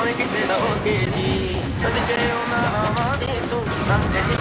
俺 ਕਿਸੇ ਦਾ ਉਹ ਤੇਜੀ ਸਦਕੇ ਉਹਨਾਂ ਆਵਾਂ ਦੇ ਤੂੰ ਸਮਝ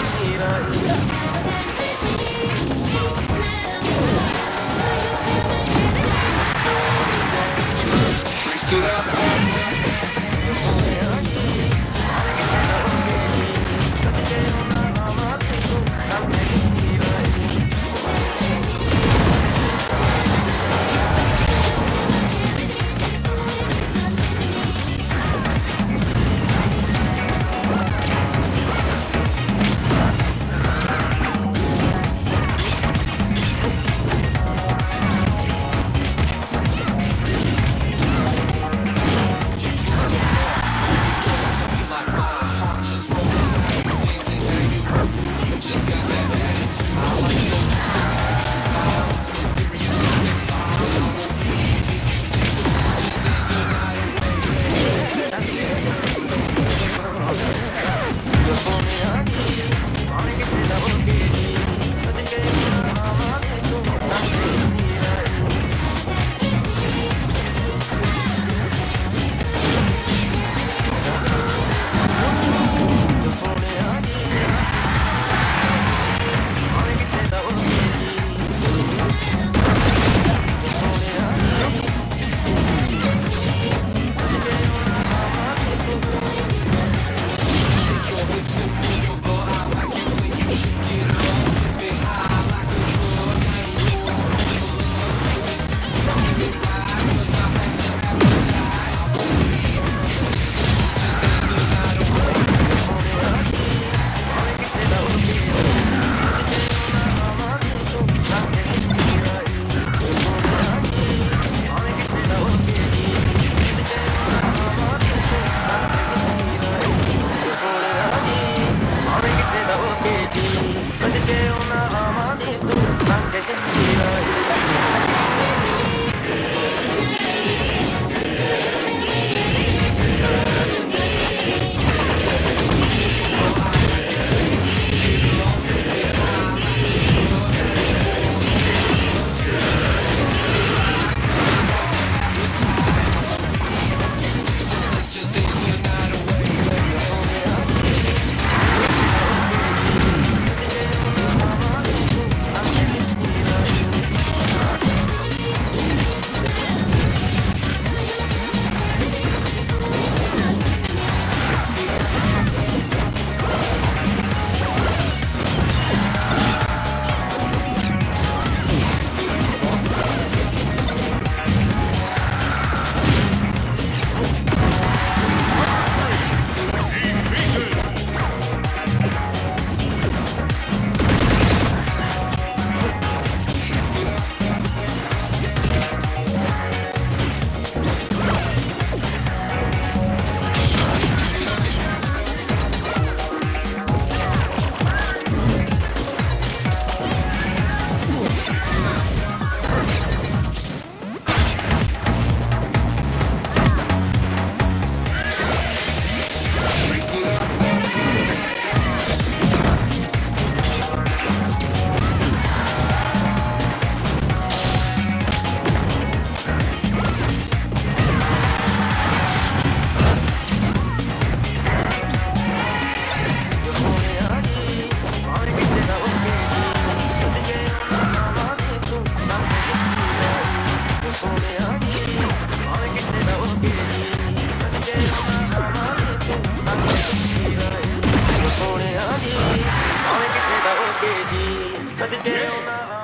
오래 하니 너의 빛을 다 옮기지. 선뜻 깨어나